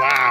Wow.